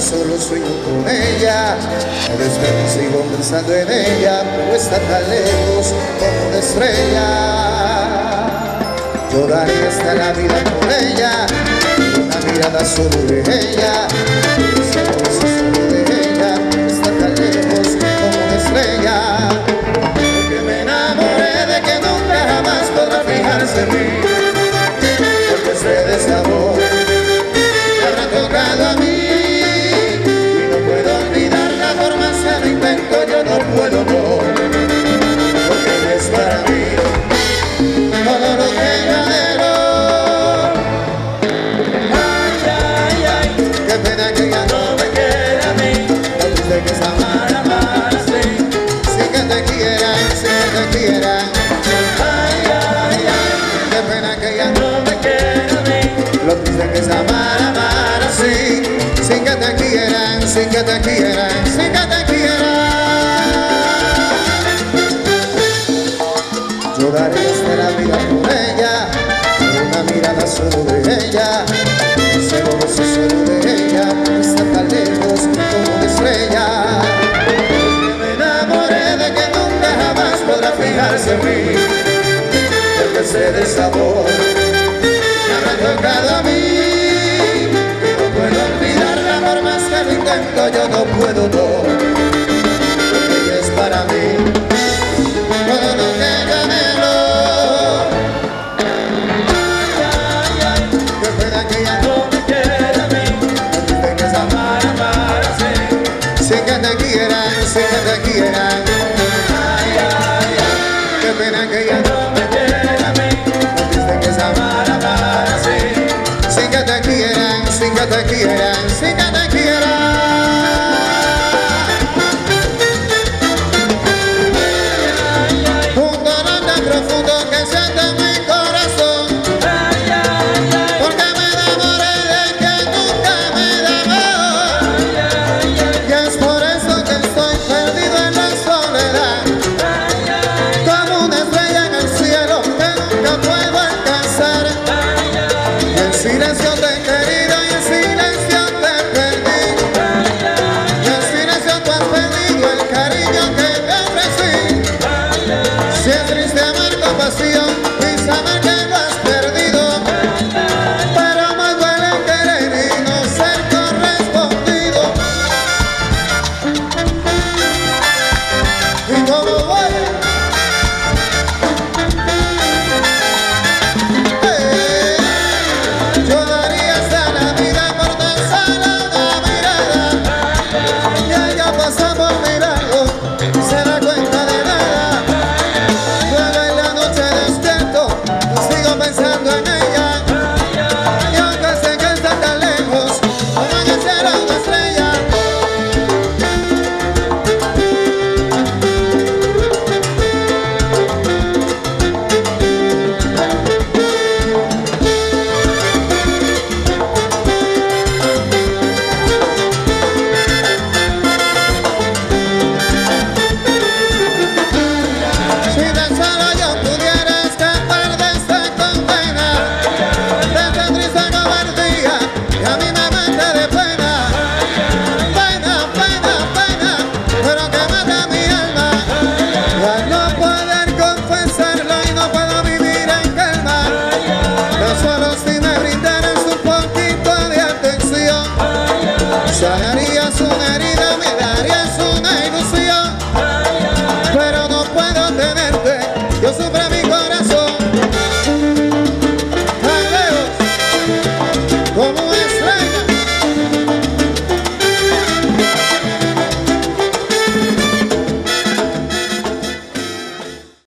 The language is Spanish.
solo sueño con ella. Me despierto sigo pensando en ella, pero está tan lejos como una estrella. Lloraría hasta la vida por ella, una mirada solo de ella. yeah, yeah. hace el ha a mí no puedo olvidarla por más que lo intento yo no puedo no. Porque ella es para mí lo que pueda que ella no me quiera a mí. Que amar, que te quieran, sé que te quieran कथकी